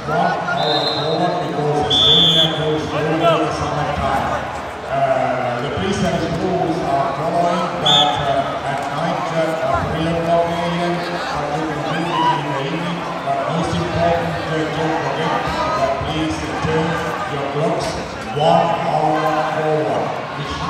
because time. the police rules are at night are 3 o'clock a.m. but can the But most important, don't forget that please turn your clocks one hour forward.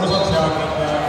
Vamos ao teatro. Né?